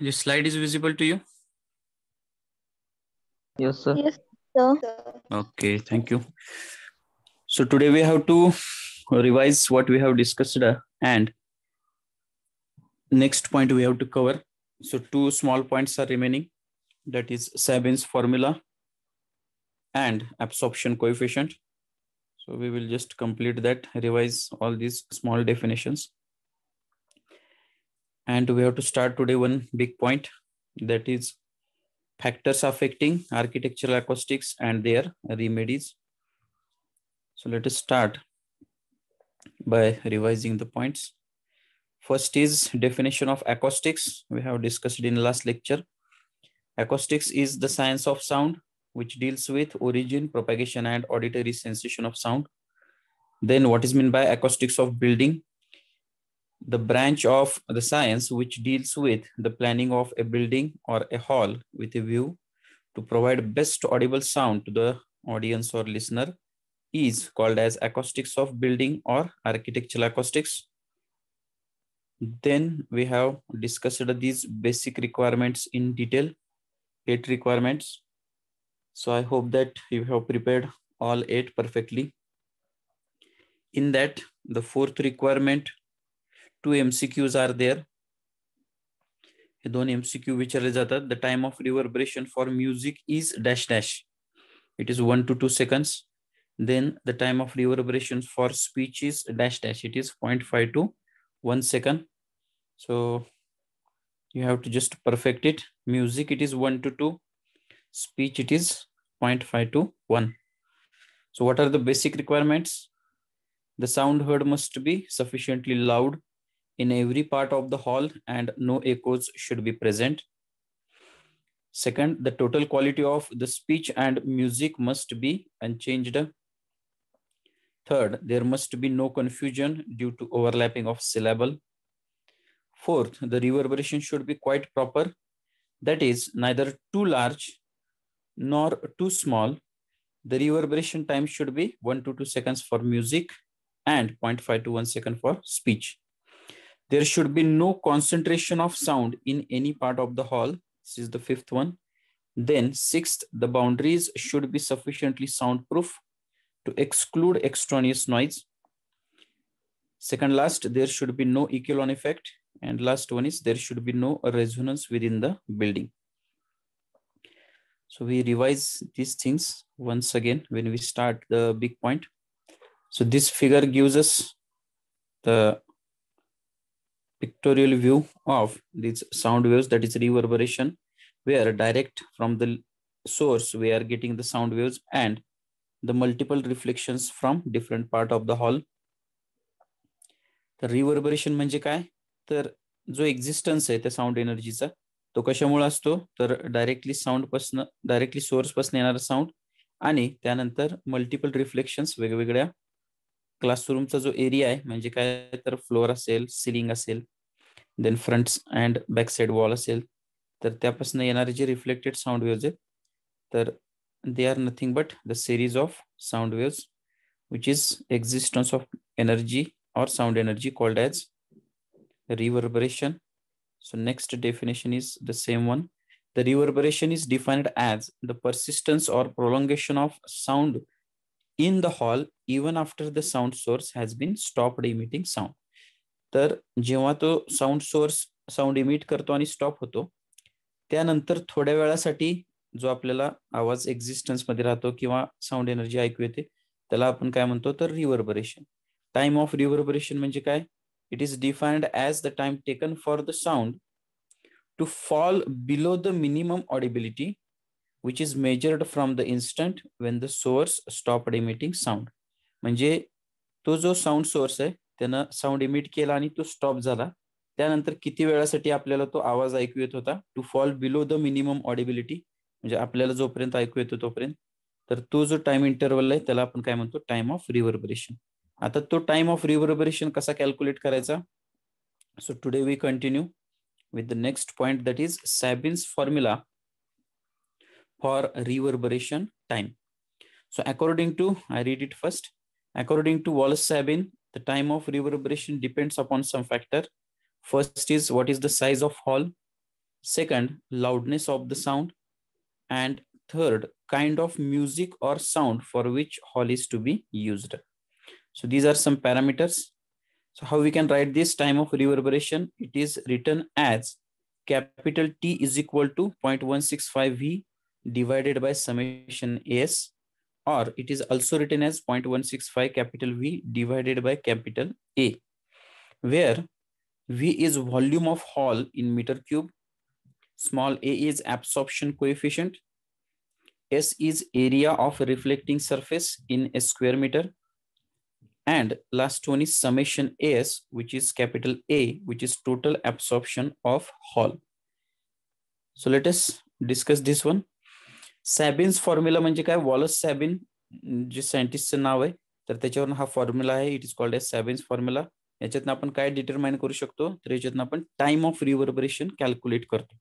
this slide is visible to you? Yes, sir. Yes, sir. Okay, thank you. So today we have to revise what we have discussed uh, and next point we have to cover. So two small points are remaining. That is Sabin's formula and absorption coefficient. So we will just complete that, revise all these small definitions. And we have to start today one big point that is factors affecting architectural acoustics and their remedies. So let us start by revising the points. First is definition of acoustics. We have discussed in last lecture. Acoustics is the science of sound which deals with origin, propagation, and auditory sensation of sound. Then what is meant by acoustics of building? The branch of the science which deals with the planning of a building or a hall with a view to provide best audible sound to the audience or listener is called as acoustics of building or architectural acoustics. Then we have discussed these basic requirements in detail, eight requirements. So I hope that you have prepared all eight perfectly. In that, the fourth requirement, two MCQs are there. हे दोन MCQ विचारले जातात. The time of reverberation for music is dash dash. It is one to two seconds. Then the time of reverberation for speech is dash dash. It is 0.5 to one second. So you have to just perfect it. Music, it is one to two speech it is 0.5 to 1 so what are the basic requirements the sound heard must be sufficiently loud in every part of the hall and no echoes should be present second the total quality of the speech and music must be unchanged third there must be no confusion due to overlapping of syllable fourth the reverberation should be quite proper that is neither too large nor too small. The reverberation time should be 1 to 2 seconds for music and 0.5 to 1 second for speech. There should be no concentration of sound in any part of the hall. This is the fifth one. Then sixth, the boundaries should be sufficiently soundproof to exclude extraneous noise. Second last, there should be no echelon effect. And last one is there should be no resonance within the building. So we revise these things once again when we start the big point. So this figure gives us the pictorial view of these sound waves that is reverberation where direct from the source we are getting the sound waves and the multiple reflections from different part of the hall. तर reverberation म्हणजे काय तर जो existence आहे त्या sound एनर्जीचा तो कशामुळे असतो तर डायरेक्टली साऊंड पासन डायरेक्टली सोर्स पासून येणारा साऊंड आणि त्यानंतर मल्टिपल रिफ्लेक्शन्स वेगवेगळ्या क्लासरूमचा जो एरिया आहे म्हणजे काय तर फ्लोअर असेल सिलिंग असेल then front and back side wall असेल तर त्यापासून येणारे जे रिफ्लेक्टेड साऊंड वेव्ज आहेत तर they are nothing but the series of sound waves which is existence of energy or sound energy called as reverberation. So next definition is the same one. The reverberation is defined as the persistence or prolongation of sound in the hall even after the sound source has been stopped emitting sound. तर जेव्हा तो sound source sound emit करतो आणि stop होतो त्यानंतर थोड्या वेळासाठी जो आपल्याला आवाज एक्झिस्टन्स मध्ये राहतो किंवा साऊंड एनर्जी ऐकू येते त्याला आपण काय म्हणतो तर रिव्हर्बरेशन टाइम ऑफ रिव्हर्बरेशन म्हणजे काय it is defined as the time taken for the sound to fall below the minimum audibility which is measured from the instant when the source stop emitting sound म्हणजे तो जो sound source आहे त्यानं sound emit केला आणि तो stop झाला. त्यानंतर किती वेळासाठी आपल्याला तो आवाज ऐकू येत होता? To fall below the minimum audibility म्हणजे आपल्याला जोपर्यंत ऐकू येतो तोपर्यंत. तर तो जो टाइम इंटरवल आहे त्याला आपण काय म्हणतो? टाइम ऑफ रिव्हर्बरेशन आता तो टाइम ऑफ रिव्हर्बरेशन कसा कॅल्क्युलेट करायचा? So today we continue with the next point that is Sabine's formula for reverberation time so according to I read it first According to Wallace Sabin, the time of reverberation depends upon some factor. First is what is the size of hall? Second, loudness of the sound. And third, kind of music or sound for which hall is to be used. So these are some parameters. So how we can write this time of reverberation? It is written as capital T is equal to 0.165V divided by summation S or it is also written as 0.165 capital V divided by capital A where V is volume of hall in meter cube, small a is absorption coefficient, S is area of reflecting surface in a square meter, and last one is summation S, which is capital A, which is total absorption of hall. So let us discuss this one. Sabine's formula म्हणजे काय? Wallace सॅबिन जे सायंटिस्टचं नाव आहे तर त्याच्यावरून हा formula आहे. It is called as Sabine's formula याच्यातनं आपण काय डिटरमाइन करू शकतो? तर याच्यातनं आपण टाइम ऑफ रिव्हर्बरेशन कॅल्क्युलेट करतो.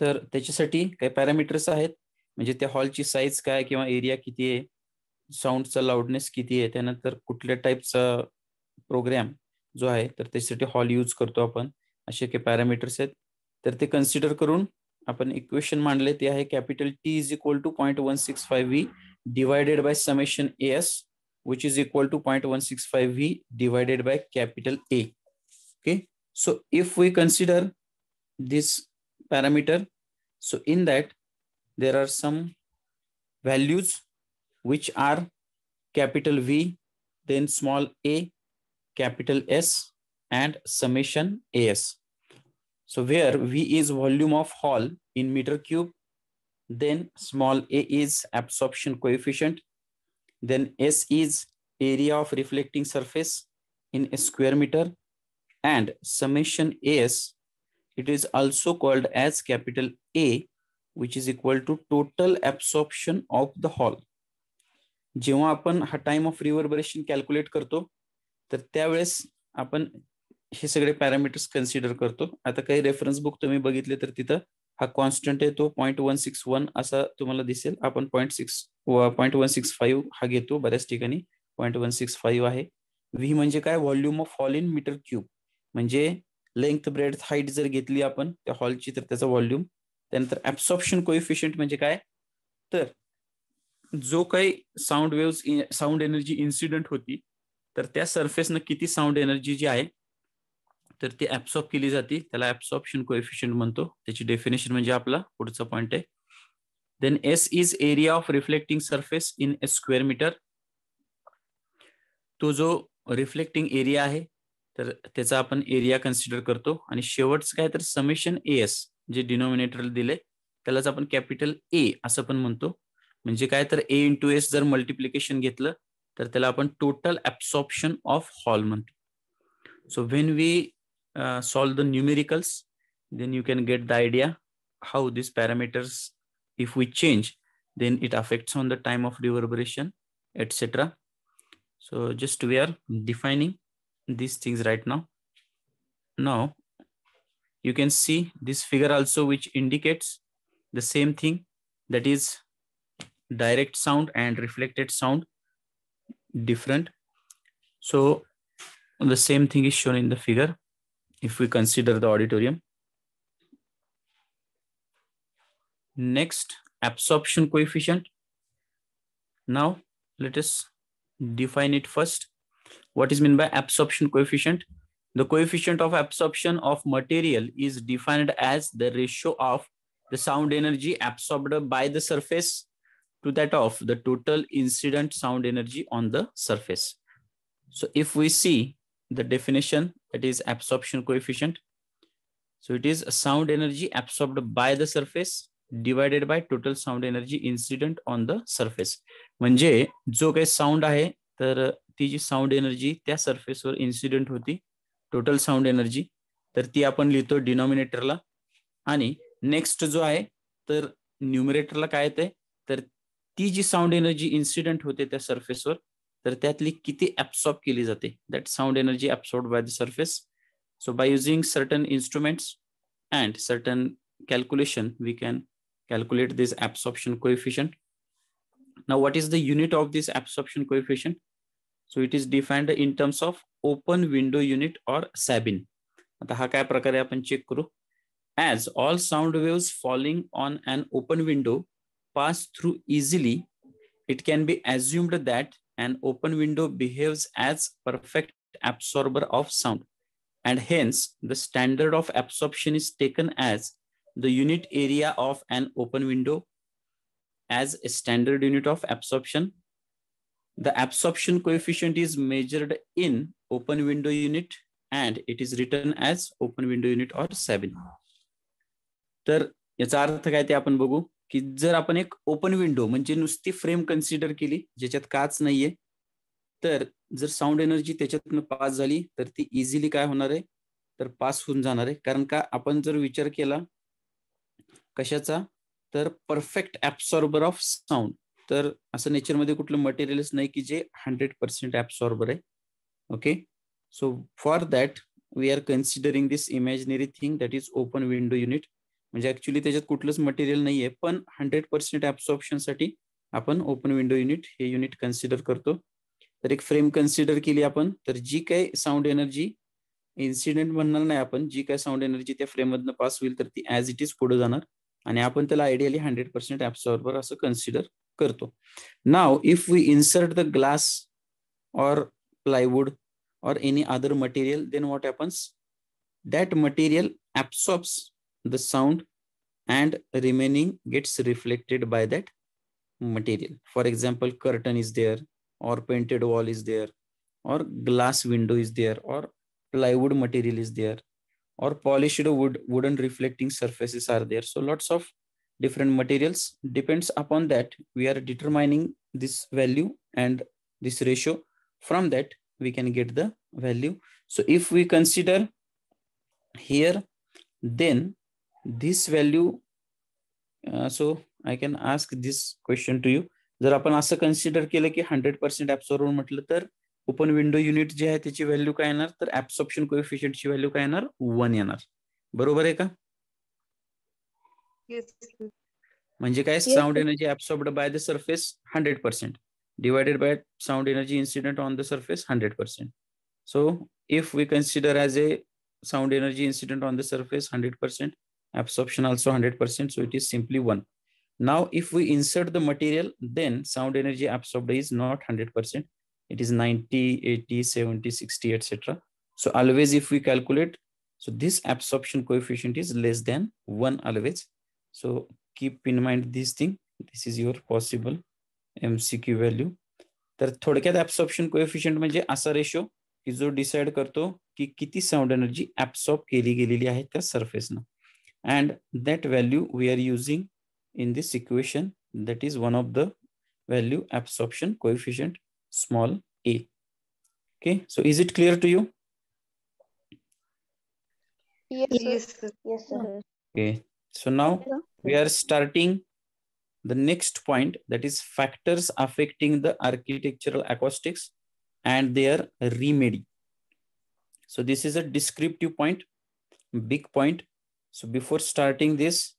तर त्याच्यासाठी काही पॅरामीटर्स आहेत. म्हणजे त्या हॉलची साईज काय किंवा एरिया किती आहे? साऊंडचा लाऊडनेस किती आहे? त्यानंतर कुठल्या टाईपचा प्रोग्राम जो आहे तर त्याच्यासाठी हॉल यूज करतो आपण. असे काही पॅरामीटर्स आहेत. तर ते कन्सिडर करून आपण इक्वेशन मांडले ते आहे capital T is equal to point one six five V divided by summation S which is equal to 0.165 V divided by capital A. Okay. So if we consider this parameter, so in that there are some values which are capital V, then small a, capital S, and summation AS. So where V is volume of hall in meter cube, then small a is absorption coefficient, then S is area of reflecting surface in a square meter and summation S, it is also called as capital A, which is equal to total absorption of the hall. जेव्हा आपण हा time of reverberation calculate करतो तर त्यावेळेस आपण हे सगळे parameters consider करतो. आता काही रेफरन्स बुक तुम्ही बघितले तर तिथं हा कॉन्स्टंट आहे तो पॉईंट वन सिक्स वन असा तुम्हाला दिसेल. आपण point six point one six five हा घेतो बऱ्याच ठिकाणी. पॉईंट वन सिक्स फाईव्ह आहे. व्ही म्हणजे काय? Volume of hall in meter cube म्हणजे लेंथ ब्रेड हाईट जर घेतली आपण त्या हॉलची तर त्याचा व्हॉल्यूम त्यानंतर ऍब्सॉप्शन कोइफिशियंट म्हणजे काय? तर जो काही sound wave sound energy incident होती तर त्या सरफेसनं किती साऊंड एनर्जी जी आहे तर ती ऍब्सॉर्ब केली जाते. त्याला ऍब्सॉर्प्शन कोएफिशियंट म्हणतो. त्याची डेफिनेशन म्हणजे आपला पुढचा पॉइंट आहे. Then S is area of reflecting surface in a square meter तो जो रिफ्लेक्टिंग एरिया आहे तर त्याचा आपण एरिया कन्सिडर करतो. आणि शेवटचं काय तर समेशन ए एस जे डिनॉमिनेटर दिले त्यालाच आपण कॅपिटल ए असं पण म्हणतो. म्हणजे काय तर ए इंटू एस जर मल्टिप्लिकेशन घेतलं तर त्याला आपण टोटल ऍब्सॉर्प्शन ऑफ हॉल म्हणतो. So when we uh, solve the numericals, then you can get the idea how these parameters, if we change, then it affects on the time of reverberation, etc. So just we are defining these things right now. Now you can see this figure also, which indicates the same thing that is direct sound and reflected sound different. So the same thing is shown in the figure if we consider the auditorium Next, absorption coefficient. Now, let us define it first. What is meant by absorption coefficient? The coefficient of absorption of material is defined as the ratio of the sound energy absorbed by the surface to that of the total incident sound energy on the surface. So if we see the definition, that is absorption coefficient. So it is sound energy absorbed by the surface divided by total sound energy incident on the surface म्हणजे जो काही sound आहे तर ती जी sound energy त्या सरफेसवर incident होती total sound energy तर ती आपण लिहितो डिनॉमिनेटरला आणि नेक्स्ट जो आहे तर न्युमिरेटरला काय येते तर ती जी साऊंड एनर्जी इन्सिडेंट होते त्या सरफेसवर तर त्यातली किती ऍब्सॉर्ब केली जाते that sound energy absorb by the surface so by using certain instruments and certain calculation we can calculate this absorption coefficient. Now, what is the unit of this absorption coefficient? So it is defined in terms of open window unit or Sabin. आता हा काय प्रकारे आपण check करू As all sound waves falling on an open window pass through easily, it can be assumed that an open window behaves as perfect absorber of sound. And hence, the standard of absorption is taken as the unit area of an open window as a standard unit of absorption. The absorption coefficient is measured in open window unit and it is written as open window unit or 7. तर याचा अर्थ काय ते आपण बघू की जर आपण एक ओपन विंडो म्हणजे नुसती फ्रेम कन्सिडर केली ज्याच्यात काच नाहीये तर जर साऊंड एनर्जी त्याच्यातनं पास झाली तर ती इझिली काय होणार आहे? तर पास होऊन जाणार आहे. कारण का आपण जर विचार केला कशाचा तर परफेक्ट ऍब्सॉर्बर ऑफ साऊंड तर असं नेचरमध्ये कुठलं मटेरियलच नाही की जे हंड्रेड पर्सेंट ऍब्सॉर्बर आहे. Okay so for that we are considering this imaginary thing that is open window unit म्हणजे ऍक्च्युली त्याच्यात कुठलंच मटेरियल नाहीये पण हंड्रेड पर्सेंट ऍब्सॉर्प्शनसाठी आपण ओपन विंडो युनिट हे युनिट कन्सिडर करतो. तर एक फ्रेम कन्सिडर केली आपण तर जी काय साऊंड एनर्जी इन्सिडेंट म्हणणार नाही आपण जी काय साऊंड एनर्जी त्या फ्रेममधनं पास होईल तर ती ऍज इट इज पुढे जाणार. आणि आपण त्याला आयडियली हंड्रेड पर्सेंट ऍब्सॉर्बर असं कन्सिडर करतो. Now if we insert the glass or plywood or any other material then what happens that material absorbs the sound and remaining gets reflected by that material. For example, curtain is there or painted wall is there or glass window is there or plywood material is there or polished wood wooden reflecting surfaces are there. So lots of different materials depends upon that we are determining this value and this ratio from that we can get the value so if we consider here then this value uh, so i can ask this question to you. जर आपण असं consider केलं की hundred percent absorber म्हटलं तर open window unit जे आहे त्याची व्हॅल्यू काय येणार? तर ऍब्सॉर्प्शन कोएफिशियंटची व्हॅल्यू काय येणार? वन येणार. बरोबर आहे का? म्हणजे काय? Sound energy absorbed by the surface hundred percent divided by sound energy incident on the surface 100%. So if we consider as a sound energy incident on the surface 100%, absorption also 100%, so it is simply 1. Now if we insert the material, then sound energy absorbed is not 100%. It is 90, 80, 70, 60, etc. So always if we calculate, so this absorption coefficient is less than 1 always. So keep in mind this thing. This is your possible MCQ value तर थोडक्यात absorption coefficient म्हणजे असा ratio की जो decide करतो की किती sound energy absorb केली गेलेली आहे त्या सरफेसनं and that value we are using in this equation that is one of the value absorption coefficient small a. Okay so is it clear to you? Yes yes sir. yes sir. okay so now we are starting the next point that is factors affecting the architectural acoustics and their remedy. So this is a descriptive point big point So before starting this,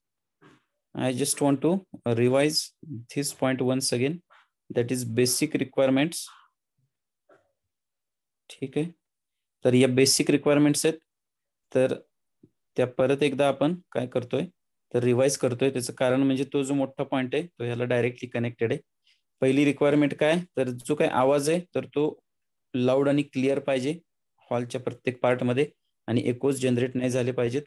I just want to revise this point once again. That is basic requirements. ठीक आहे? तर या basic requirements आहेत. तर त्या परत एकदा आपण काय करतोय? तर रिवाइज करतोय. त्याचं कारण म्हणजे तो जो मोठा पॉईंट आहे तो ह्याला डायरेक्टली कनेक्टेड आहे. पहिली रिक्वायरमेंट काय? तर जो काय आवाज आहे तर तो लाऊड आणि क्लिअर पाहिजे. हॉलच्या प्रत्येक पार्टमध्ये आणि एकोच जनरेट नाही झाले पाहिजेत.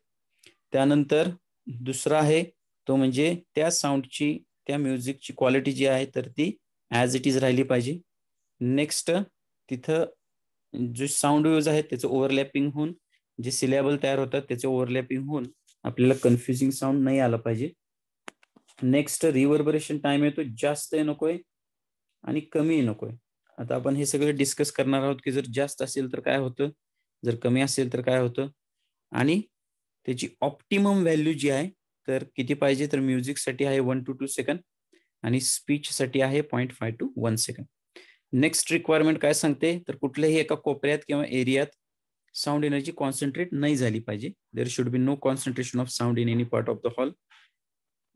त्यानंतर दुसरा आहे तो म्हणजे त्या साऊंडची त्या म्युझिकची क्वालिटी जी आहे तर ती ॲज इट इज राहिली पाहिजे. नेक्स्ट तिथं जो साऊंड वेव्ज आहेत त्याचं ओव्हरलॅपिंग होऊन जे सिलेबल तयार होतात त्याचे ओव्हरलॅपिंग होऊन आपल्याला कन्फ्युजिंग साऊंड नाही आला पाहिजे. नेक्स्ट रिव्हर्बरेशन टाइम आहे तो जास्त नकोय आणि कमीही नकोय. आता आपण हे सगळं डिस्कस करणार आहोत की जर जास्त असेल तर काय होतं? जर कमी असेल तर काय होतं? आणि त्याची ऑप्टिमम व्हॅल्यू जी आहे तर किती पाहिजे तर म्युझिकसाठी आहे वन टू टू सेकंड आणि स्पीचसाठी आहे point five to one second next requirement काय सांगते? तर कुठल्याही एका कोपऱ्यात किंवा एरियात साऊंड एनर्जी कॉन्सन्ट्रेट नाही झाली पाहिजे. There should be no concentration of sound in any part of the hall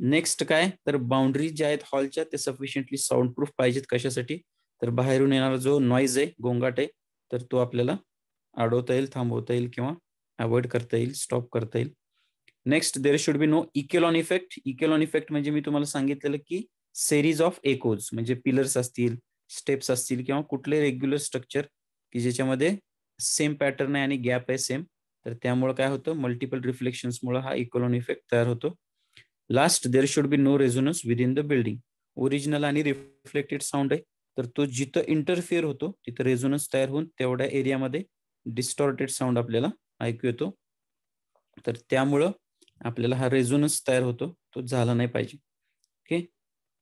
next काय? तर बाउंड्री ज्या आहेत हॉलच्या ते सफिशियंटली साऊंड प्रूफ पाहिजेत कशासाठी? तर बाहेरून येणारा जो नॉईज आहे गोंगाट आहे तर तो आपल्याला अडवता येईल थांबवता येईल किंवा अवॉइड करता येईल स्टॉप करता येईल. Next there should be no echelon effect echelon effect म्हणजे मी तुम्हाला सांगितलेलं की सेरीज ऑफ एकोज म्हणजे पिलर्स असतील स्टेप्स असतील किंवा कुठले रेग्युलर स्ट्रक्चर की ज्याच्यामध्ये सेम पॅटर्न आहे आणि गॅप आहे सेम तर त्यामुळे काय होतं? मल्टिपल रिफ्लेक्शन्समुळे हा इकोलॉन इफेक्ट तयार होतो. Last there should be no resonance within the building original आणि रिफ्लेक्टेड साऊंड आहे. तर तो जिथं इंटरफिअर होतो तिथं रेझोनन्स तयार होऊन तेवढ्या एरियामध्ये डिस्टॉर्टेड साऊंड आपल्याला ऐकू येतो तर त्यामुळं आपल्याला हा रेझोनन्स तयार होतो तो झाला नाही पाहिजे okay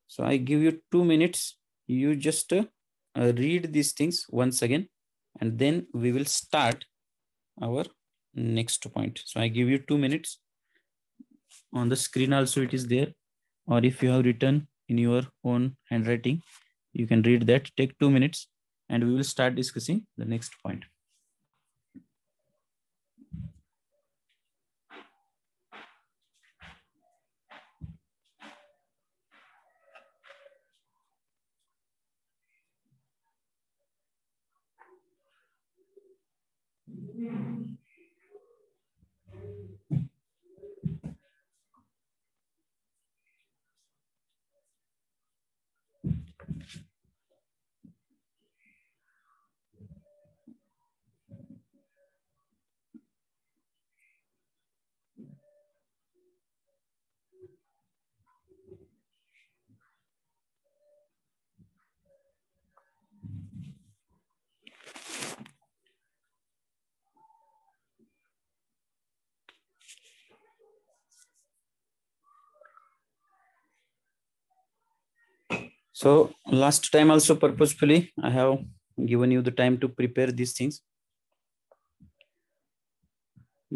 so I give you two minutes you just uh, read these things once again and then we will start our next point so i give you two minutes on the screen also it is there or if you have written in your own handwriting you can read that take two minutes and we will start discussing the next point Yeah. So last time also purposefully, I have given you the time to prepare these things.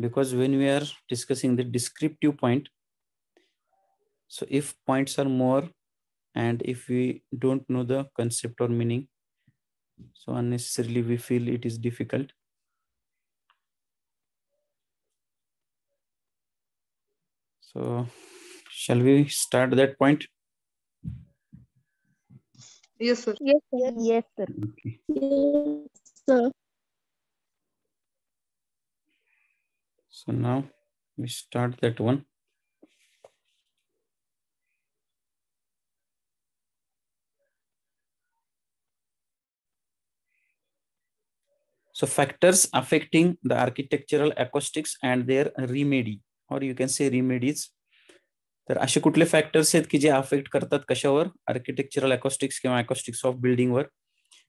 Because when we are discussing the descriptive point, so if points are more and if we don't know the concept or meaning, so unnecessarily we feel it is difficult. So shall we start that point? Yes, sir. Yes, sir. Yes, sir. Okay. Yes, sir. So now we start that one. So factors affecting the architectural acoustics and their remedy, or you can say remedies. तर असे कुठले factors आहेत की जे affect करतात कशावर? Architectural acoustics किंवा acoustics of बिल्डिंगवर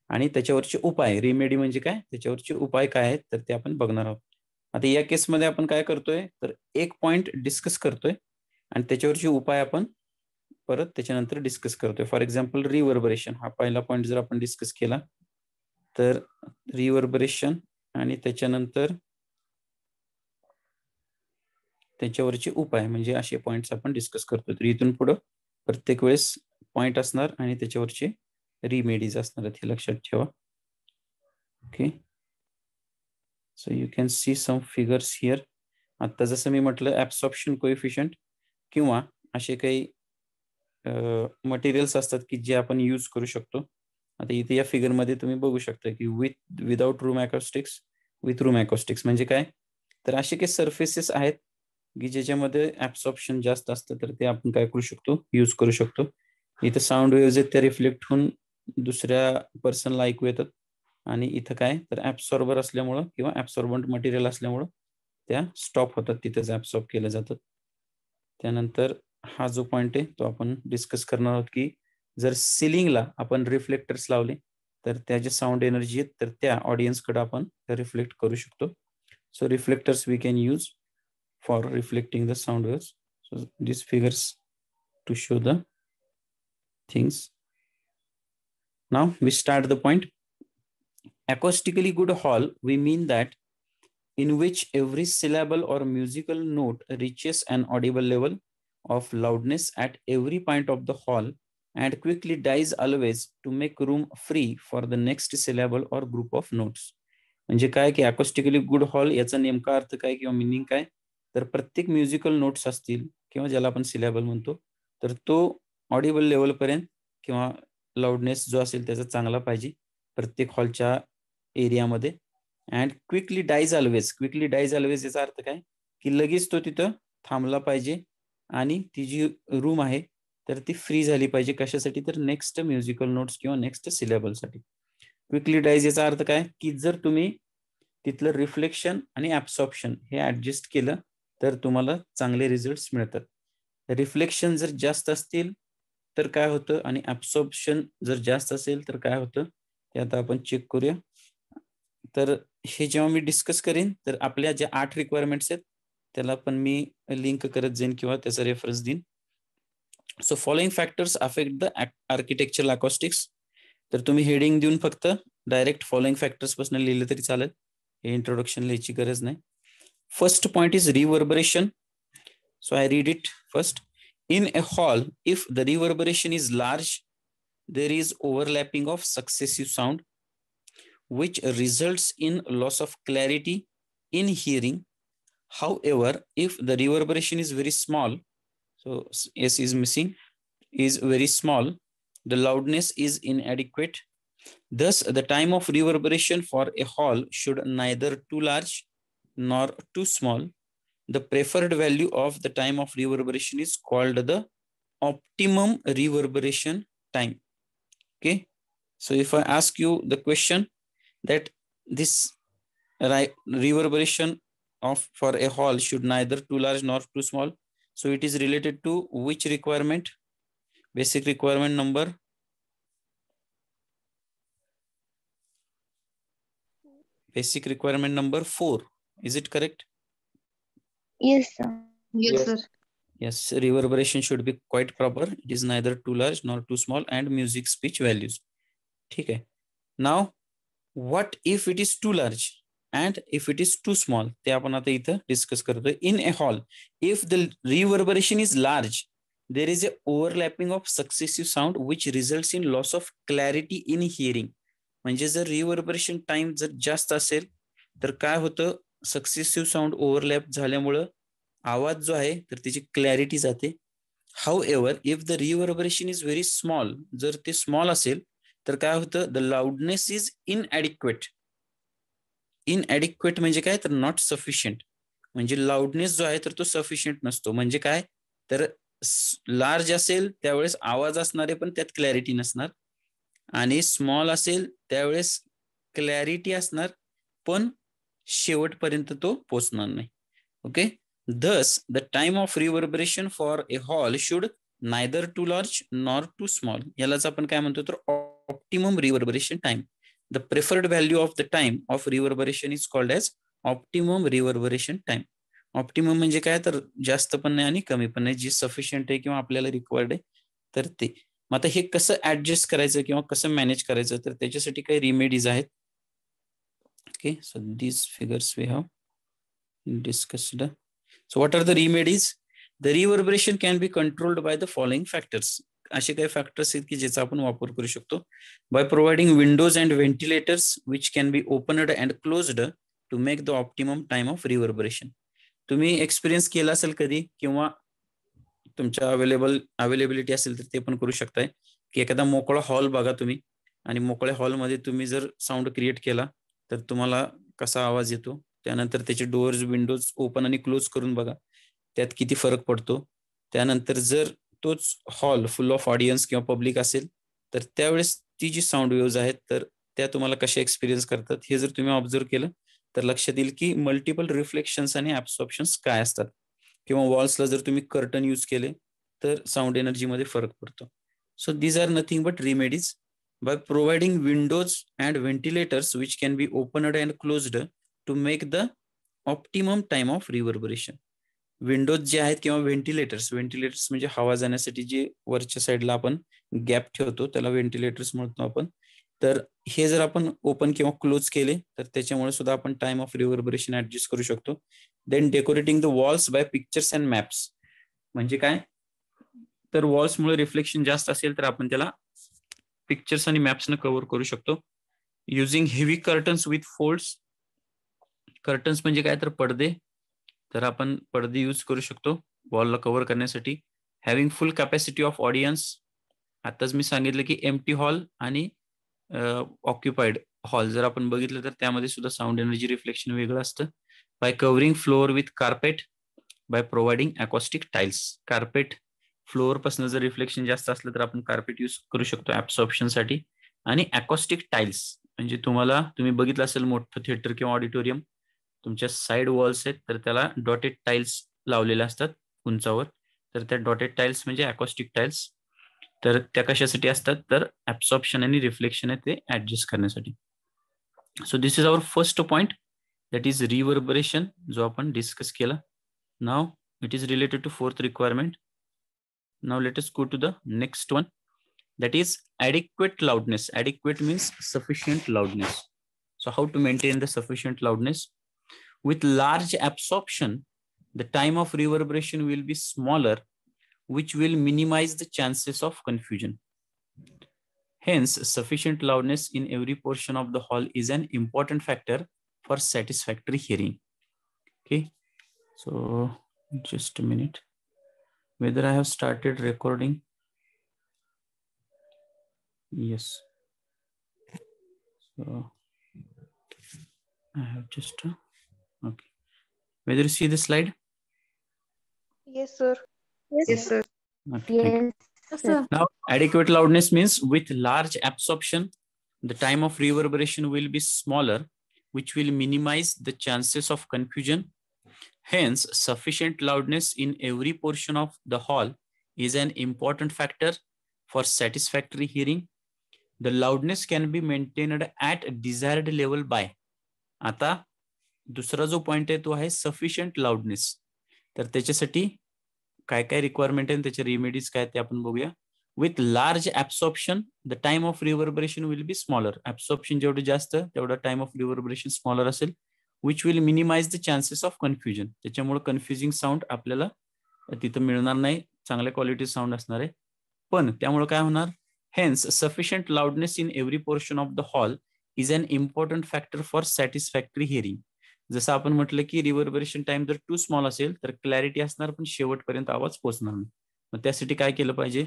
आणि त्याच्यावरचे उपाय रिमेडी म्हणजे काय? त्याच्यावरचे उपाय काय आहेत? तर ते आपण बघणार आहोत. आता या केसमध्ये आपण काय करतोय? तर एक पॉइंट डिस्कस करतोय. आणि त्याच्यावरचे उपाय आपण परत त्याच्यानंतर डिस्कस करतोय. फॉर एक्झाम्पल रिव्हर्बरेशन हा पहिला पॉईंट जर आपण डिस्कस केला तर रिव्हर्बरेशन आणि त्याच्यानंतर त्याच्यावरचे उपाय म्हणजे असे पॉईंट्स आपण डिस्कस करतो तर इथून पुढं प्रत्येक वेळेस पॉईंट असणार आणि त्याच्यावरचे रिमेडीज असणार आहेत हे लक्षात ठेवा. Okay so you can see some figures here आता जसं मी म्हटलं ऍब्सॉप्शन कोइफिशियंट किंवा असे काही मटेरियल्स असतात की जे आपण यूज करू शकतो. आता इथे या फिगरमध्ये तुम्ही बघू शकता की with without room acoustics with room acoustics म्हणजे काय? तर असे काही सर्फेसेस आहेत की ज्याच्यामध्ये ऍब्सॉप्शन जास्त असतं तर ते आपण काय करू शकतो? यूज करू शकतो. इथं साऊंड वेव्ज आहेत त्या रिफ्लेक्ट होऊन दुसऱ्या पर्सनला ऐकू येतात. आणि इथं काय? तर ऍब्सॉर्बर असल्यामुळं किंवा ऍब्सॉर्बंट मटेरियल असल्यामुळं त्या स्टॉप होतात. तिथेच ऍब्सॉर्ब केल्या जातात त्यानंतर हा जो पॉइंट आहे तो आपण डिस्कस करणार आहोत की जर सिलिंगला आपण रिफ्लेक्टर्स लावले तर त्या जे साऊंड एनर्जी आहेत तर त्या ऑडियन्सकडे आपण रिफ्लेक्ट करू शकतो. So reflectors we can use for reflecting the sound waves. So these figures to show the things. Now we start the point. Acoustically good hall, we mean that in which every syllable or musical note reaches an audible level of loudness at every point of the hall and quickly dies always to make room free for the next syllable or group of notes. म्हणजे काय की अकोस्टिकली good hall याचा नेमका अर्थ काय किंवा meaning काय तर प्रत्येक म्युझिकल नोट्स असतील किंवा ज्याला आपण सिलेबल म्हणतो तर तो ऑडिबल लेवलपर्यंत किंवा लाऊडनेस जो असेल त्याचा चांगला पाहिजे प्रत्येक हॉलच्या एरियामध्ये and quickly dies always quickly dies always याचा अर्थ काय? की लगेच तो तिथं थांबला पाहिजे आणि ती जी रूम आहे तर ती फ्री झाली पाहिजे कशासाठी? तर नेक्स्ट म्युझिकल नोट्स किंवा नेक्स्ट सिलेबलसाठी क्विकली डाईज याचा अर्थ काय? की जर तुम्ही तिथलं रिफ्लेक्शन आणि ऍब्सॉर्प्शन हे ऍडजस्ट केलं तर तुम्हाला चांगले रिझल्ट मिळतात. रिफ्लेक्शन जर जास्त असतील तर काय होतं? आणि ऍब्सॉर्प्शन जर जास्त असेल तर काय होतं? ते आता आपण चेक करूया. तर हे जेव्हा मी डिस्कस करेन तर आपल्या ज्या आठ रिक्वायरमेंट्स आहेत त्याला पण मी लिंक करत जाईन किंवा त्याचा रेफरन्स देईन. So following factors affect the architecture acoustics तर तुम्ही हेडिंग देऊन फक्त डायरेक्ट फॉलोइंग फॅक्टर्सपासून लिहिलं तरी चालेल. हे इंट्रोडक्शन लिहायची गरज नाही. First point is reverberation. So I read it first. In a hall, if the reverberation is large, there is overlapping of successive sound, which results in loss of clarity in hearing. However, if the reverberation is very small, so S is missing, is very small, the loudness is inadequate. Thus, the time of reverberation for a hall should neither too large nor too small the preferred value of the time of reverberation is called the optimum reverberation time. Okay? So if i ask you the question that this reverberation of for a hall should neither too large nor too small. So it is related to which requirement? Basic requirement number? Basic requirement number 4 is it correct Yes, sir. Yes, Yes. sir. Yes, reverberation should be quite proper. It is neither too large nor too small and music speech values. ठीक आहे. Now, what if it is too large and if it is too small? ते आपण आता इथं discuss करतोय. In a hall, if the reverberation is large, there is a overlapping of successive sound which results in loss of clarity in hearing. म्हणजे जर reverberation time जर जास्त असेल तर काय होतं सक्सेसिव्ह साऊंड ओव्हरलॅप झाल्यामुळं आवाज जो आहे तर त्याची क्लॅरिटी जाते. However if the reverberation is very small जर ते स्मॉल असेल तर काय होतं? The loudness is inadequate inadequate म्हणजे काय? तर नॉट सफिशियंट म्हणजे लाऊडनेस जो आहे तर तो सफिशियंट नसतो. म्हणजे काय? तर लार्ज असेल त्यावेळेस आवाज असणारे पण त्यात क्लॅरिटी नसणार. आणि स्मॉल असेल त्यावेळेस क्लॅरिटी असणार पण शेवटपर्यंत तो पोचणार नाही. Okay thus the time of reverberation for a hall should neither too large nor too small यालाच आपण काय म्हणतो तर optimum reverberation time the preferred value of the time of reverberation is called as optimum reverberation time optimum म्हणजे काय? तर जास्त पण नाही आणि कमी पण नाही. जे सफिशियंट आहे किंवा आपल्याला रिक्वायर्ड आहे तर ते. मग आता हे कसं ऍडजस्ट करायचं किंवा कसं मॅनेज करायचं? तर त्याच्यासाठी काही रिमेडीज आहेत. Okay so these figures we have discussed So what are the remedies? The reverberation can be controlled by the following factors. असे काही फॅक्टर्स आहेत की ज्याचा आपण वापर करू शकतो. By providing windows and ventilators which can be opened and closed to make the optimum time of reverberation तुम्ही एक्सपिरियन्स केला असेल कधी किंवा तुमच्या अवेलेबल अवेलेबिलिटी असेल तर ते पण करू शकताय. की एखादा मोकळा हॉल बघा तुम्ही. आणि मोकळ्या हॉलमध्ये तुम्ही जर साऊंड क्रिएट केला तर तुम्हाला कसा आवाज येतो? त्यानंतर त्याचे डोअर्स विंडोज ओपन आणि क्लोज करून बघा. त्यात किती फरक पडतो? त्यानंतर जर तोच हॉल फुल ऑफ ऑडियन्स किंवा पब्लिक असेल तर त्यावेळेस ती जी साऊंड वेव्ज आहेत तर त्या तुम्हाला कशा एक्सपिरियन्स करतात हे जर तुम्ही ऑब्झर्व केलं तर लक्षात येईल की मल्टिपल रिफ्लेक्शन्स आणि ऍब्सॉर्प्शन्स काय असतात. किंवा वॉल्सला जर तुम्ही कर्टन यूज केले तर साऊंड एनर्जीमध्ये फरक पडतो. So these are nothing but remedies by providing windows and ventilators which can be opened and closed to make the optimum time of reverberation. Windows जे आहेत किंवा व्हेंटिलेटर्स व्हेंटिलेटर्स म्हणजे हवा जाण्यासाठी जे वरच्या साईडला आपण गॅप ठेवतो त्याला व्हेंटिलेटर्स म्हणतो आपण. तर हे जर आपण ओपन किंवा क्लोज केले तर त्याच्यामुळे सुद्धा आपण टाइम ऑफ रिव्हर्बरेशन ऍडजस्ट करू शकतो. Then decorating the walls by pictures and maps म्हणजे काय? तर वॉल्समुळे रिफ्लेक्शन जास्त असेल तर आपण त्याला पिक्चर्स आणि मॅप्सनं कव्हर करू शकतो. Using heavy curtains with folds curtains म्हणजे काय तर पडदे. तर आपण पडदे यूज करू शकतो वॉलला कव्हर करण्यासाठी. Having full capacity of audience आताच मी सांगितलं की एम टी हॉल आणि ऑक्युपाईड हॉल जर आपण बघितलं तर त्यामध्ये सुद्धा साऊंड एनर्जी रिफ्लेक्शन वेगळं असतं. By covering floor with carpet by providing acoustic tiles carpet फ्लोअरपासून जर रिफ्लेक्शन जास्त असलं तर आपण कार्पेट यूज करू शकतो ऍब्सॉर्प्शनसाठी. आणि अकॉस्टिक टाईल्स म्हणजे तुम्हाला तुम्ही बघितलं असेल मोठं थिएटर किंवा ऑडिटोरियम तुमच्या साईड वॉल्स आहेत तर त्याला डॉटेड टाईल्स लावलेल्या असतात उंचावर. तर त्या डॉटेड टाईल्स म्हणजे अकॉस्टिक टाईल्स तर त्या कशासाठी असतात? तर ऍब्सॉर्प्शन आणि रिफ्लेक्शन आहे ते ऍडजस्ट करण्यासाठी. So this is our first point that is reverberation जो आपण डिस्कस केला. Now it is related to fourth requirement Now let us go to the next one. That is adequate loudness. Adequate means sufficient loudness. So how to maintain the sufficient loudness? With large absorption, the time of reverberation will be smaller, which will minimize the chances of confusion. Hence, sufficient loudness in every portion of the hall is an important factor for satisfactory hearing. Okay, so just a minute whether I have started recording. Yes. So I have just, uh, okay. Whether you see the slide? Yes, sir. Yes, sir. Okay. thank. Yes. sir. Now, adequate loudness means with large absorption, the time of reverberation will be smaller, which will minimize the chances of confusion Hence, sufficient loudness in every portion of the hall is an important factor for satisfactory hearing. The loudness can be maintained at desired level by. आता दुसरा जो point आहे तो आहे sufficient loudness तर त्याच्यासाठी काय काय रिक्वायरमेंट आहे त्याचे रेमेडीज काय ते आपण बघूया with large absorption the time of reverberation will be smaller absorption जेवढं जास्त तेवढं टाइम ऑफ रिव्हर्बरेशन स्मॉलर असेल which will minimise the chances of confusion त्याच्यामुळे कन्फ्युजिंग साऊंड आपल्याला तिथं मिळणार नाही. चांगल्या क्वालिटी साऊंड असणार आहे. पण त्यामुळे काय होणार? Hence sufficient loudness in every portion of the hall is an important factor for satisfactory hearing जसं आपण म्हटलं की रिव्हर्बरेशन टाइम जर टू स्मॉल असेल तर क्लॅरिटी असणार पण शेवटपर्यंत आवाज पोहोचणार नाही. मग त्यासाठी काय केलं पाहिजे?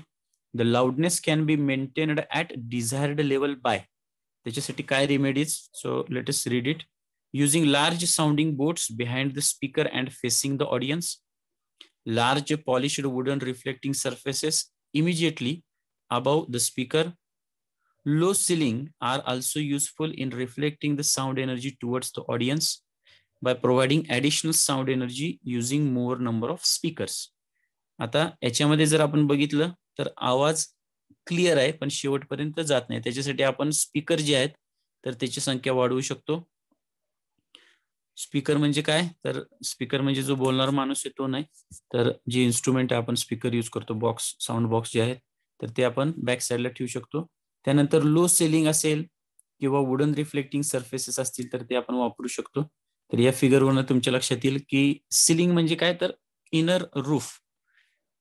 The loudness can be maintained at desired level by त्याच्यासाठी काय remedies so let us read it using large sounding boards behind the speaker and facing the audience, large polished wooden reflecting surfaces immediately above the speaker. Low ceiling are also useful in reflecting the sound energy towards the audience by providing additional sound energy using more number of speakers. आता याच्यामध्ये जर आपण बघितलं तर आवाज clear आहे पण शेवटपर्यंत जात नाही त्याच्यासाठी आपण स्पीकर जे आहेत तर त्याची संख्या वाढवू शकतो स्पीकर म्हणजे काय? तर स्पीकर म्हणजे जो बोलणारा माणूस आहे तो नाही. तर जे इन्स्ट्रुमेंट आपण स्पीकर यूज करतो बॉक्स साऊंड बॉक्स जे आहेत तर ते आपण बॅक साईडला ठेवू शकतो. त्यानंतर लो सेलिंग असेल किंवा वुडन रिफ्लेक्टिंग सर्फेसेस असतील तर ते आपण वापरू शकतो. तर या फिगरवरनं तुमच्या लक्षात येईल की सिलिंग म्हणजे काय? तर इनर रूफ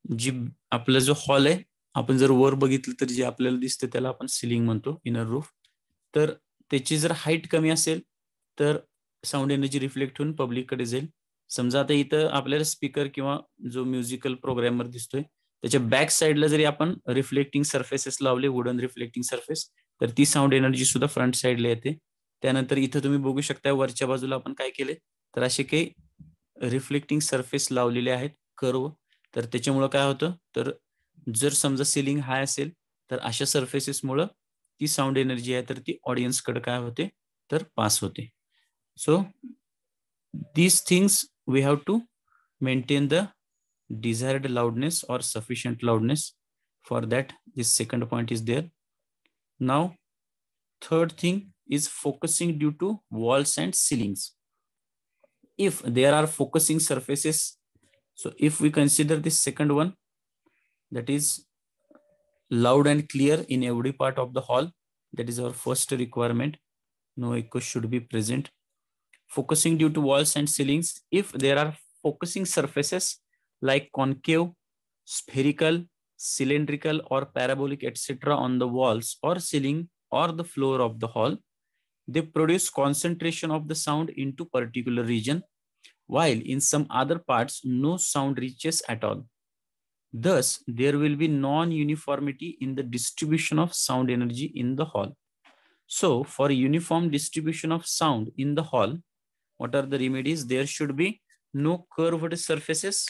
जी आपला जो हॉल आहे आपण जर वर बघितलं तर जे आपल्याला दिसतं त्याला आपण सिलिंग म्हणतो इनर रूफ तर त्याची जर हाईट कमी असेल तर साऊंड एनर्जी रिफ्लेक्ट होऊन पब्लिककडे जाईल. समजा आता इथं आपल्याला स्पीकर किंवा जो म्युझिकल प्रोग्रॅमर दिसतोय त्याच्या बॅक साईडला जरी आपण रिफ्लेक्टिंग सर्फेसेस लावले वुडन रिफ्लेक्टिंग सर्फेस तर ती साऊंड एनर्जी सुद्धा फ्रंट साईडला येते. त्यानंतर इथं तुम्ही बघू शकता वरच्या बाजूला आपण काय केले तर असे काही रिफ्लेक्टिंग सर्फेस लावलेले आहेत कर्व तर त्याच्यामुळं काय होतं तर जर समजा सिलिंग हाय असेल तर अशा सर्फेसेसमुळं ती साऊंड एनर्जी आहे तर ती ऑडियन्सकडे काय होते तर पास होते. So these things we have to maintain the desired loudness or sufficient loudness. For that, this second point is there. Now, third thing is focusing due to walls and ceilings. If there are focusing surfaces, so if we consider this second one, that is loud and clear in every part of the hall, that is our first requirement. No echo should be present focusing due to walls and ceilings if there are focusing surfaces like concave, spherical, cylindrical or parabolic etc. on the walls or ceiling or the floor of the hall. They produce concentration of the sound into particular region while in some other parts no sound reaches at all. Thus, there will be non-uniformity in the distribution of sound energy in the hall. So, for uniform distribution of sound in the hall, what are the remedies? There should be no curved surfaces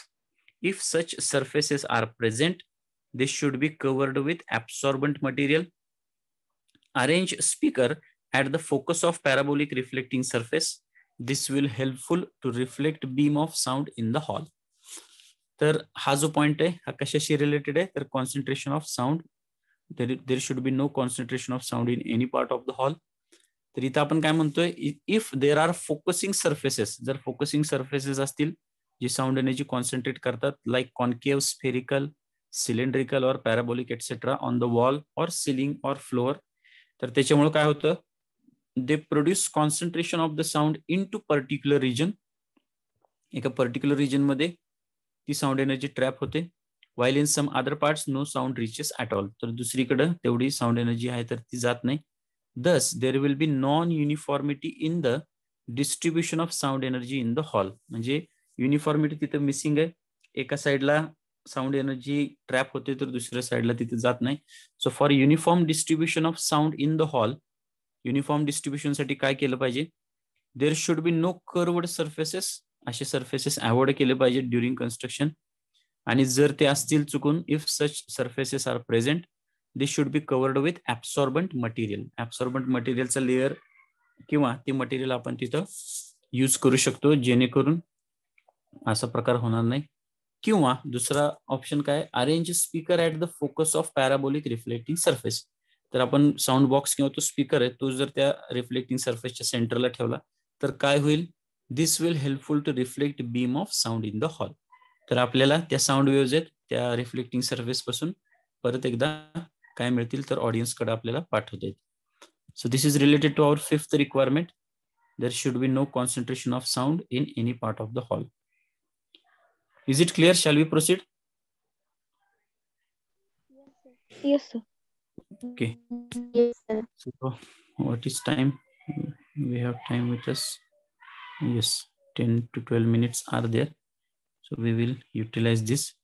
if such surfaces are present they should be covered with absorbent material arrange speaker at the focus of parabolic reflecting surface this will helpful to reflect beam of sound in the hall तर हा जो point आहे हा कशाशी related आहे तर concentration of sound there should be no concentration of sound in any part of the hall तर इथं आपण काय म्हणतोय if there are focusing surfaces जर फोकसिंग सर्फेसेस असतील जे साऊंड एनर्जी कॉन्सन्ट्रेट करतात like concave spherical cylindrical or parabolic etcetera on the wall or ceiling or floor तर त्याच्यामुळे काय होतं they produce concentration of the sound into particular region एका particular रिजनमध्ये ती साऊंड एनर्जी ट्रॅप होते while in some other parts no sound reaches at all तर दुसरीकडं तेवढी साऊंड एनर्जी आहे तर ती जात नाही. Thus there will be non uniformity in the distribution of sound energy in the hall म्हणजे युनिफॉर्मिटी तिथं मिसिंग आहे. एका साईडला साऊंड एनर्जी ट्रॅप होते तर दुसऱ्या साईडला तिथे जात नाही. So for uniform distribution of sound in the hall uniform डिस्ट्रीब्युशनसाठी काय केलं पाहिजे? There should be no curved surfaces असे सर्फेसेस अवॉइड केले पाहिजे ड्युरिंग कन्स्ट्रक्शन आणि जर ते असतील चुकून if such surfaces are present this should be covered with absorbent material absorbent मटेरियलचं layer किंवा ते मटेरियल आपण तिथं यूज करू शकतो जेणेकरून असा प्रकार होणार नाही. किंवा दुसरा ऑप्शन काय? Arrange speaker at the focus of parabolic reflecting surface तर आपण साऊंड बॉक्स किंवा तो स्पीकर आहे तो जर त्या रिफ्लेक्टिंग सरफेसच्या सेंटरला ठेवला तर काय होईल? This will helpful to reflect beam of sound in the hall तर आपल्याला त्या साऊंड वेव्ज आहेत त्या रिफ्लेक्टिंग सरफेस पासून परत एकदा काय मिळतील तर ऑडियन्सकडे आपल्याला पाठवता येईल so this is related to our fifth requirement there should be no concentration of sound in any part of the hall Is it clear? Shall we proceed? Yes, sir. Okay. Yes, sir. So what is time? We have time with us. Yes, 10 to 12 minutes are there. So we will utilize this.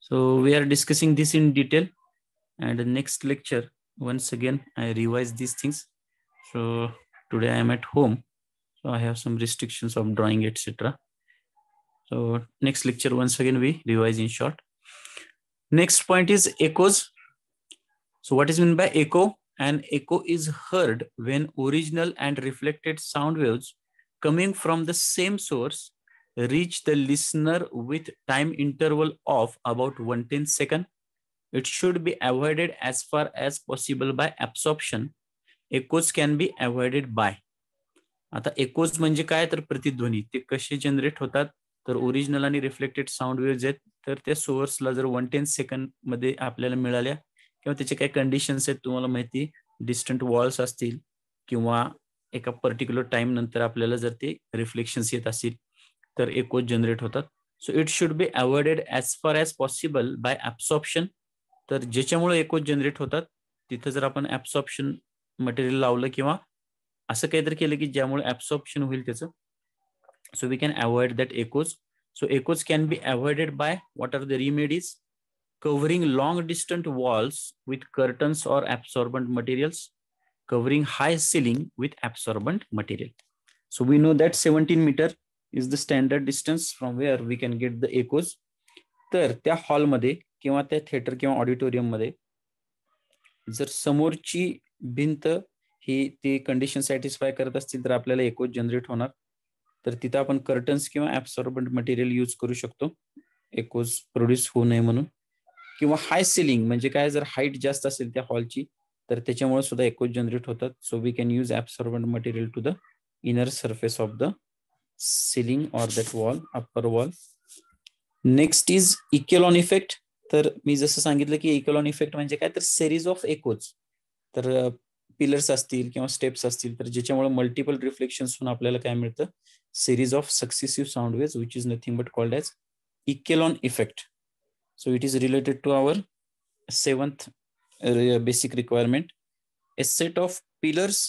So we are discussing this in detail. And the next lecture, once again, I revise these things. So today I am at home. So I have some restrictions of drawing, etc. So next lecture, once again, we revise in short. Next point is echoes. So what is meant by echo? An echo is heard when original and reflected sound waves coming from the same source reach the listener with time interval of about 110 second. It should be avoided as far as possible by absorption. Echoes can be avoided by. आता echoes म्हणजे काय? तर प्रतिध्वनी. ते कसे generate होतात? तर original आणि रिफ्लेक्टेड साऊंड वेव्ह आहेत. तर त्या सोर्सला जर वन टेन सेकंडमध्ये आपल्याला मिळाल्या किंवा त्याचे काय कंडिशन्स आहेत तुम्हाला माहिती डिस्टंट वॉल्स असतील किंवा एका पर्टिक्युलर टाइम नंतर आपल्याला जर ते रिफ्लेक्शन्स येत असतील तर एकोज जनरेट होतात. So it should be avoided as far as possible by absorption तर ज्याच्यामुळे एकोच जनरेट होतात तिथे जर आपण ऍब्सॉप्शन मटेरियल लावलं किंवा असं काहीतरी केलं की ज्यामुळे ऍब्सॉप्शन होईल त्याचं so we can avoid that echoes so echoes can be avoided by what are the remedies covering long distance walls with curtains or absorbent materials covering high ceiling with absorbent material so we know that seventeen metre is the standard distance from where we can get the echoes तर त्या हॉलमध्ये किंवा त्या theatre किंवा ऑडिटोरियममध्ये जर समोरची भिंत ही ती कंडिशन सॅटिस्फाय करत असतील तर आपल्याला एकोच जनरेट होणार. तर तिथं आपण कर्टन्स किंवा ऍब्सॉर्बंट मटेरियल यूज करू शकतो. एकोज प्रोड्यूस होऊ नये म्हणून. किंवा हाय सिलिंग म्हणजे काय जर हाईट जास्त असेल त्या हॉलची तर त्याच्यामुळे सुद्धा एकोज जनरेट होतात. So we can use absorbent material to the inner surface of the ceiling or that wall upper wall next is echelon effect तर मी जसं सांगितलं की इकोलॉन इफेक्ट म्हणजे काय? तर सेरीज ऑफ एकोज तर पिलर्स असतील किंवा स्टेप्स असतील तर ज्याच्यामुळे मल्टिपल रिफ्लेक्शन होऊन आपल्याला काय मिळतं? Series of successive sound waves which is nothing but called as echelon effect so it is related to our seventh basic requirement a set of pillars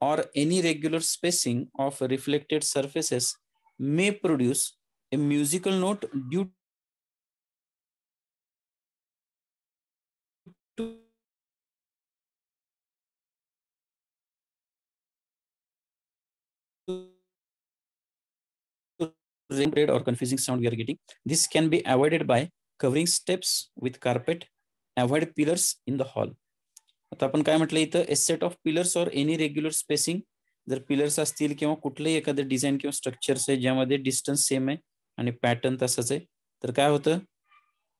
or any regular spacing of reflected surfaces may produce a musical note due red or confusing sound we are getting. This can be avoided by covering steps with carpet, avoid pillars in the hall. आता आपण काय म्हटलं इथं? A set of pillars or any regular spacing जर pillars असतील किंवा कुठलंही एखादं डिझाईन किंवा स्ट्रक्चर्स आहे ज्यामध्ये डिस्टन्स सेम आहे आणि पॅटर्न तसंच आहे तर काय होतं?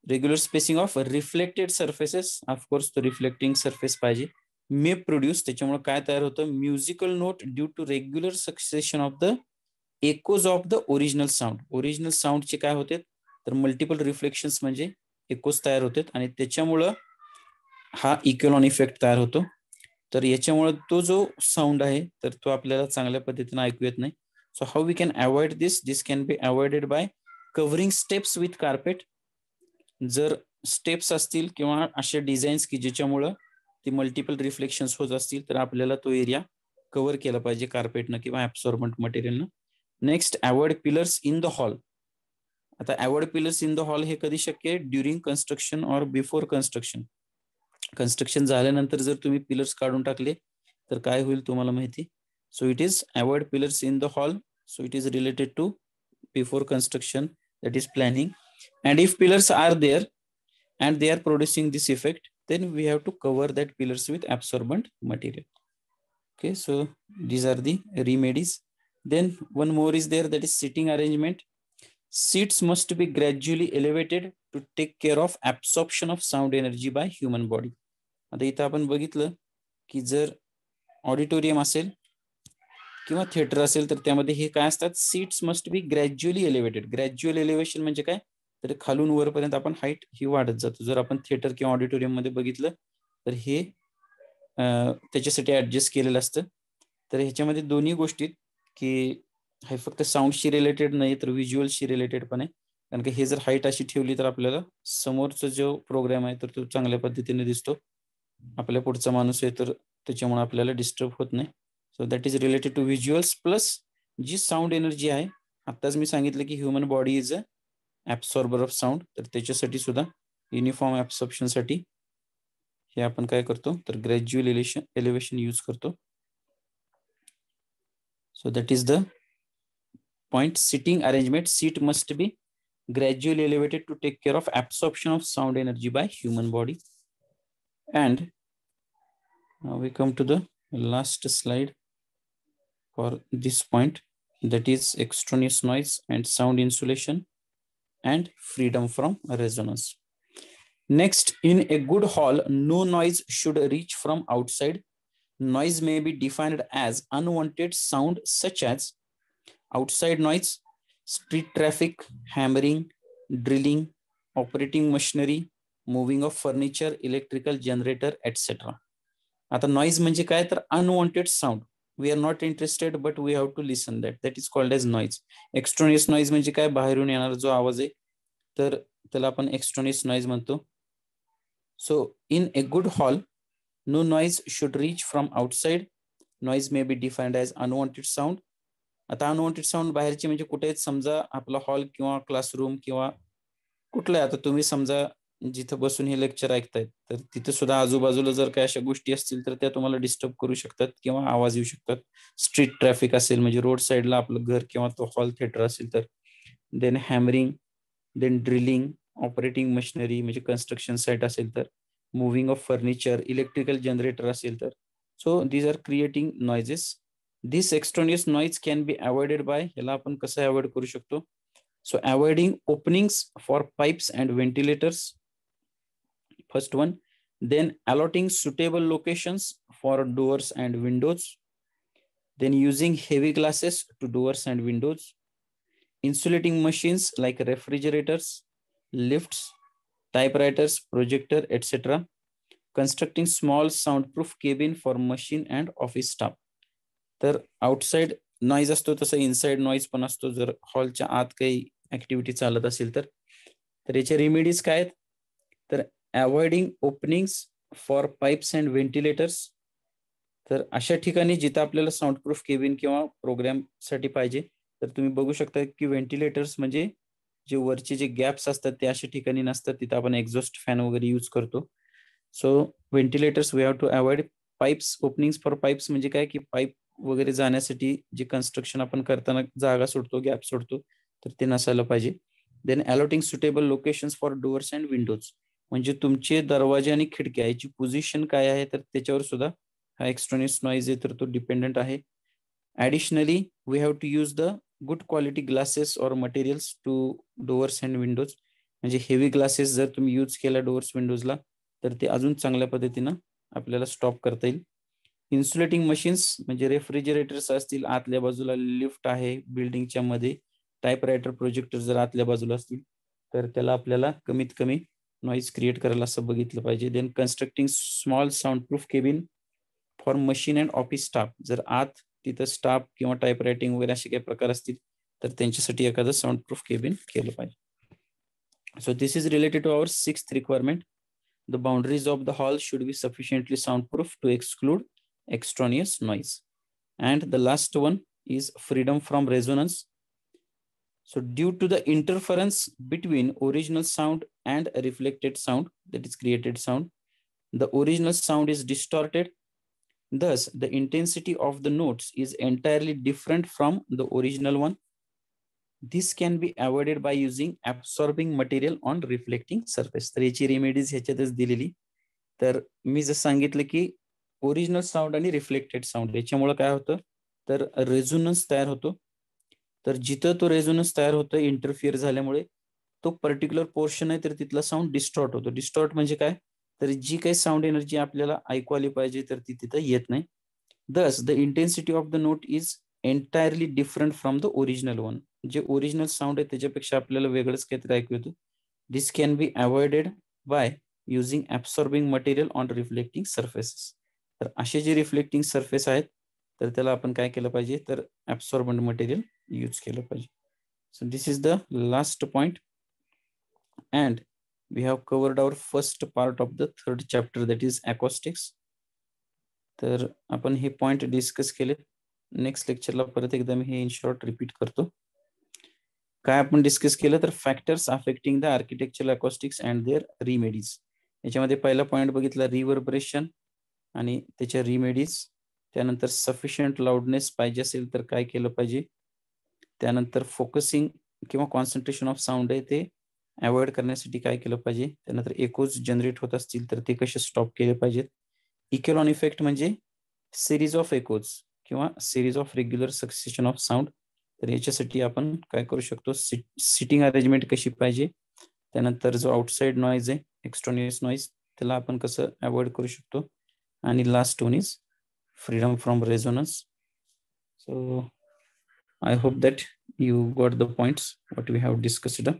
Regular spacing of reflected surfaces of course तो रिफ्लेक्टिंग सर्फेस पाहिजे. मे प्रोड्यूस त्याच्यामुळे काय तयार होतं? Musical note due to regular succession of the echoes of the original sound original साऊंडचे काय होते? तर मल्टिपल रिफ्लेक्शन्स म्हणजे एकोज तयार होतात आणि त्याच्यामुळं हा इक्युलॉन इफेक्ट तयार होतो. तर याच्यामुळे तो जो साऊंड आहे तर तो आपल्याला चांगल्या पद्धतीने ऐकू येत नाही. So how we can avoid this this can be avoided by covering steps with carpet जर स्टेप्स असतील किंवा असे डिझाईन्स की ज्याच्यामुळं ती मल्टिपल रिफ्लेक्शन्स होत असतील तर आपल्याला तो एरिया कव्हर केला पाहिजे कार्पेटनं किंवा absorbent मटेरियलनं next avoid pillars in the hall आता avoid pillars in the hall हे कधी शक्य आहे during construction or before construction construction झाल्यानंतर जर तुम्ही पिलर्स काढून टाकले तर काय होईल तुम्हाला माहिती so it is avoid pillars in the hall so it is related to before construction that is planning and if pillars are there and they are producing this effect then we have to cover that pillars with absorbent material okay so these are the remedies then one more is there that is seating arrangement. Seats must be gradually elevated to take care of absorption of sound energy by human body. आता इथं आपण बघितलं की जर auditorium असेल किंवा theatre असेल तर त्यामध्ये हे काय असतात? Seats must be gradually elevated gradual elevation म्हणजे काय? तर खालून वरपर्यंत आपण हाईट ही वाढत जातो. जर आपण थिएटर किंवा ऑडिटोरियममध्ये बघितलं तर हे त्याच्यासाठी ऍडजस्ट केलेलं असतं. तर ह्याच्यामध्ये दोन्ही गोष्टीत की हे फक्त साऊंडशी रिलेटेड नाही तर व्हिज्युअलशी रिलेटेड पण आहे. कारण की हे जर हाईट अशी ठेवली तर आपल्याला समोरचा जो प्रोग्राम आहे तर तो चांगल्या पद्धतीने दिसतो. आपल्या पुढचा माणूस आहे तर त्याच्यामुळे आपल्याला डिस्टर्ब होत नाही. So that is related to visuals plus G sound energy आहे आत्ताच मी सांगितलं की human body is a absorber of sound तर त्याच्यासाठी सुद्धा युनिफॉर्म ऍब्सॉर्प्शनसाठी हे आपण काय करतो तर ग्रॅज्युअल एलिशन एलिव्हेशन यूज करतो. So that is the point. Sitting arrangement, seat must be gradually elevated to take care of absorption of sound energy by human body. And now we come to the last slide for this point that is extraneous noise and sound insulation and freedom from resonance. Next, in a good hall, no noise should reach from outside Noise may be defined as unwanted sound such as outside noise, street traffic, hammering, drilling, operating machinery, moving of furniture, electrical generator, etc. आता noise म्हणजे काय तर unwanted sound we are not interested but we have to listen that that is called as noise extraneous noise म्हणजे काय बाहेरून येणारा जो आवाज आहे तर त्याला आपण एक्स्ट्रोनियस नॉईज म्हणतो so in a good hall no noise should reach from outside. Noise may be defined as unwanted sound आता अनवॉन्टेड साऊंड बाहेरचे म्हणजे कुठे समजा आपला हॉल किंवा क्लासरूम किंवा कुठलं आता तुम्ही समजा जिथं बसून हे लेक्चर ऐकतायत तर तिथे सुद्धा आजूबाजूला जर काही अशा गोष्टी असतील तर त्या तुम्हाला डिस्टर्ब करू शकतात किंवा आवाज येऊ शकतात स्ट्रीट ट्रॅफिक असेल म्हणजे रोड साईडला आपलं घर किंवा तो हॉल थिएटर असेल तर then hammering then drilling operating machinery म्हणजे कन्स्ट्रक्शन साईट असेल तर moving of furniture electrical generator असेल तर so these are creating noises this extraneous noise can be avoided by याला आपण कसं अवॉइड करू शकतो so avoiding openings for pipes and ventilators first one then allotting suitable locations for doors and windows then using heavy glasses to doors and windows insulating machines like refrigerators lifts typewriters projector etc constructing small soundproof cabin for machine and office staff. तर outside noise असतो तसं inside noise पण असतो. जर हॉलच्या आत काही activity चालत असेल तर. तर याच्या रेमेडीज काय आहेत? तर avoiding openings for pipes and ventilators तर अशा ठिकाणी जिथं आपल्याला साऊंड प्रूफ केबिन किंवा प्रोग्रॅमसाठी पाहिजे तर तुम्ही बघू शकता की व्हेंटिलेटर्स म्हणजे जे वरचे जे गॅप्स असतात ते अशा ठिकाणी नसतात तिथं आपण एक्झॉस्ट फॅन वगैरे यूज करतो. So ventilators we have to avoid pipes openings for pipes म्हणजे काय की पाईप वगैरे जाण्यासाठी जे कन्स्ट्रक्शन आपण करताना जागा सोडतो गॅप सोडतो तर ते नसायला पाहिजे. Then allotting suitable locations for doors and windows म्हणजे तुमचे दरवाजे आणि खिडक्या याची पोझिशन काय आहे तर त्याच्यावर सुद्धा हा एक्स्ट्रॉनिक्स नॉईज आहे तर तो डिपेंडंट आहे. Additionally we have to use the good quality glasses or materials to doors and windows म्हणजे हेवी ग्लासेस जर तुम्ही यूज केला डोअर्स विंडोजला तर ते अजून चांगल्या पद्धतीनं आपल्याला स्टॉप करता येईल. इन्सुलेटिंग मशीन्स म्हणजे रेफ्रिजरेटर्स असतील आतल्या बाजूला लिफ्ट आहे बिल्डिंगच्या मध्ये. टाईपरायटर प्रोजेक्टर जर आतल्या बाजूला असतील तर त्याला आपल्याला कमीत कमी नॉईज क्रिएट करायला असं बघितलं पाहिजे. Then constructing small sound proof cabin for machine and office staff जर आत तिथं स्टाफ किंवा टाईप रायटिंग वगैरे असे काही प्रकार असतील तर त्यांच्यासाठी एखादं साऊंड प्रूफ केबिन केलं पाहिजे so this is related to our sixth requirement the boundaries of the hall should be sufficiently sound proof to exclude extraneous noise. And the last one is freedom from resonance. So due to the interference between original sound and reflected sound, that is created sound, the original sound is distorted. Thus, the intensity of the notes is entirely different from the original one. This can be avoided by using absorbing material on reflecting surface. तर याची remedies ह्याच्यातच दिलेली. तर मी जर सांगितलं की original sound आणि reflected sound याच्यामुळे काय होतं? तर रेझोनन्स तयार होतो. तर जिथं तो रेझोनन्स तयार होतो इंटरफिअर झाल्यामुळे तो पर्टिक्युलर पोर्शन आहे तर तिथला साऊंड डिस्टॉर्ट होतो. डिस्टॉर्ट म्हणजे काय? तर जी काही साऊंड एनर्जी आपल्याला ऐकू आली पाहिजे तर ती तिथं येत नाही. Thus the intensity of the note is entirely different from the original one जे ओरिजिनल साऊंड आहे त्याच्यापेक्षा आपल्याला वेगळंच काहीतरी ऐकू येतो. This can be avoided by using absorbing material on reflecting surfaces तर असे जे रिफ्लेक्टिंग सर्फेस आहेत तर त्याला आपण काय केलं पाहिजे? तर ऍब्सॉर्बंट मटेरियल यूज केलं पाहिजे. So this is the last point and we have covered our first part of the third chapter that is acoustics. तर आपण हे पॉइंट डिस्कस केले नेक्स्ट लेक्चरला परत एकदा मी हे इन शॉर्ट रिपीट करतो. काय आपण डिस्कस केलं? तर factors affecting the architecture acoustics and their remedies याच्यामध्ये पहिला पॉईंट बघितला रिव्हर्बरेशन आणि त्याच्या रिमेडीज त्यानंतर सफिशियंट लाऊडनेस पाहिजे असेल तर काय केलं पाहिजे? त्यानंतर फोकसिंग किंवा कॉन्सन्ट्रेशन ऑफ साऊंड आहे ते. अवॉइड करण्यासाठी काय केलं पाहिजे? त्यानंतर एकोज जनरेट होत असतील तर ते कसे स्टॉप केले पाहिजेत? इकेलॉन इफेक्ट म्हणजे सिरीज ऑफ एकोज किंवा series of regular succession of sound तर याच्यासाठी आपण काय करू शकतो? सिटिंग अरेंजमेंट कशी पाहिजे? त्यानंतर जो आउटसाइड नॉईज आहे एक्स्ट्रॉनियस नॉईज त्याला आपण कसं अवॉइड करू शकतो? आणि last one is freedom from resonance so I hope that you got the points what we have discussed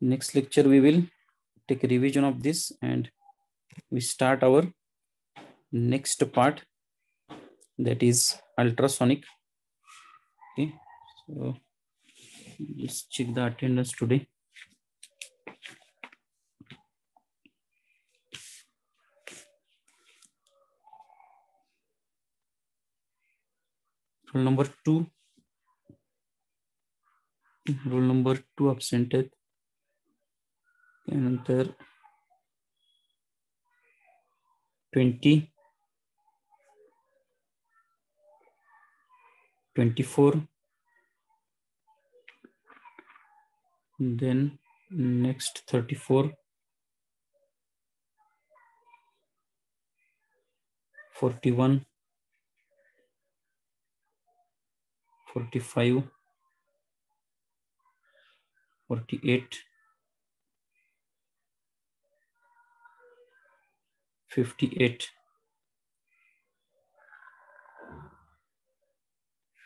next lecture we will take a revision of this and we start our next part that is ultrasonic. Okay so let's check the attendance today. Rule number two. Rule number two absented त्यानंतर twenty twenty four then next 34 41 45 48 58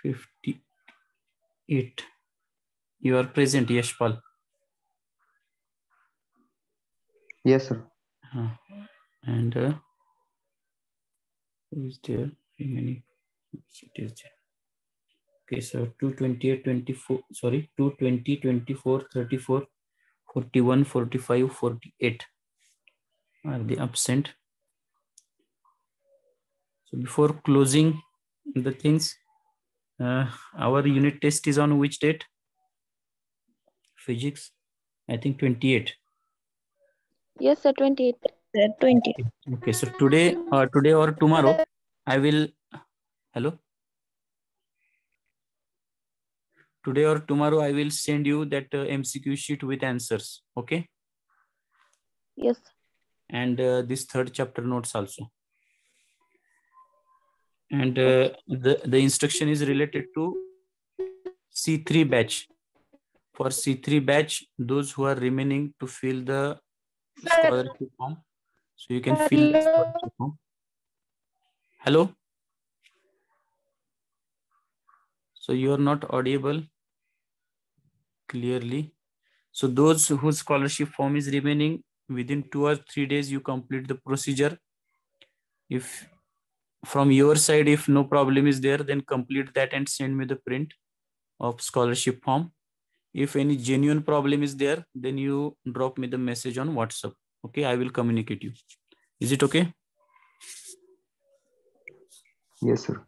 58 you are present yashpal Yes, sir. uh, and uh, who is there? Remaining it is there. Okay so 228 24 sorry 220 24 34 41 45 48 are the absent so before closing the things uh, our unit test is on which date physics i think 28 Yes, sir. 28. Sir, 20. okay so today or today or tomorrow i will hello today or tomorrow I will send you that uh, MCQ sheet with answers. Okay. Yes. And uh, this third chapter notes also. And uh, the, the instruction is related to C3 batch. For C3 batch, those who are remaining to fill the scholarship form. So you can fill the Hello. scholarship form. Hello. So you are not audible clearly. So those whose scholarship form is remaining within two or three days, you complete the procedure. If from your side, if no problem is there, then complete that and send me the print of scholarship form. If any genuine problem is there, then you drop me the message on WhatsApp. Okay, I will communicate you. Is it okay? Yes, sir.